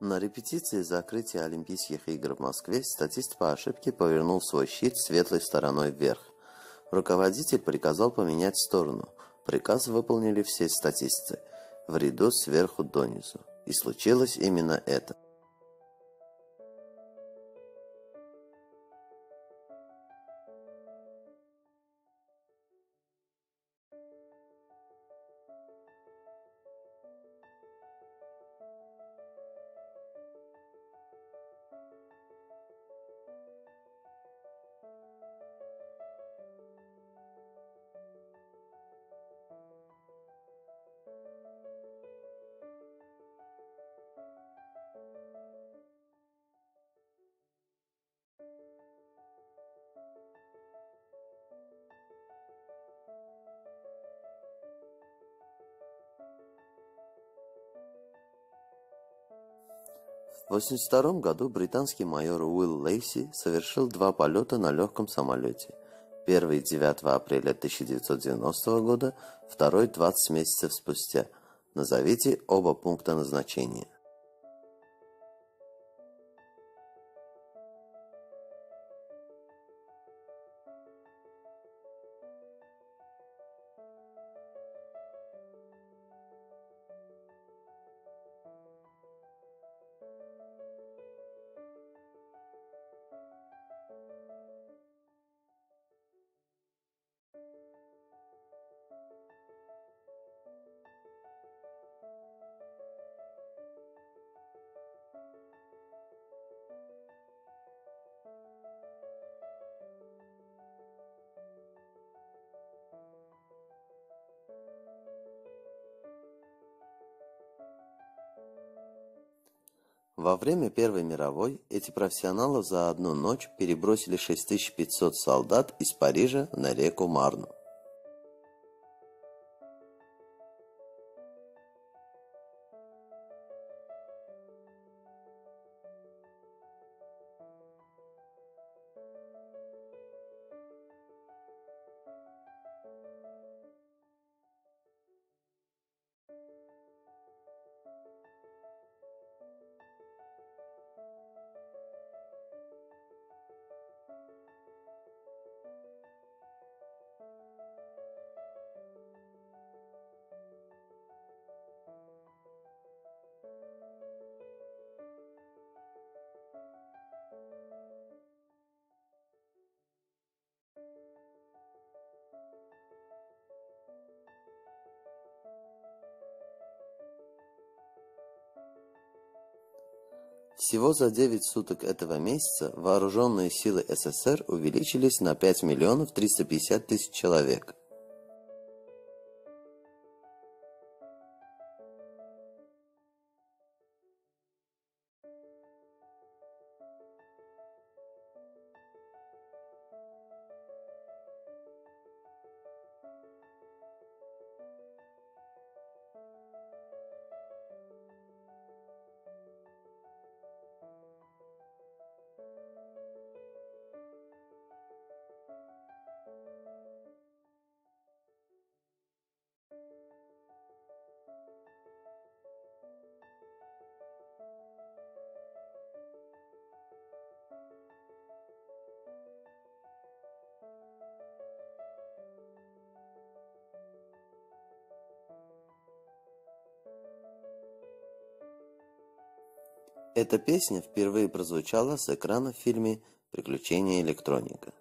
На репетиции закрытия Олимпийских игр в Москве статист по ошибке повернул свой щит светлой стороной вверх. Руководитель приказал поменять сторону. Приказ выполнили все статисты, в ряду сверху донизу. И случилось именно это. В 1982 году британский майор Уилл Лейси совершил два полета на легком самолете. Первый 9 апреля 1990 года, второй 20 месяцев спустя. Назовите оба пункта назначения. Во время Первой мировой эти профессионалы за одну ночь перебросили 6500 солдат из Парижа на реку Марну. Всего за 9 суток этого месяца вооруженные силы СССР увеличились на 5 миллионов 350 тысяч человек. Эта песня впервые прозвучала с экрана в фильме «Приключения электроника».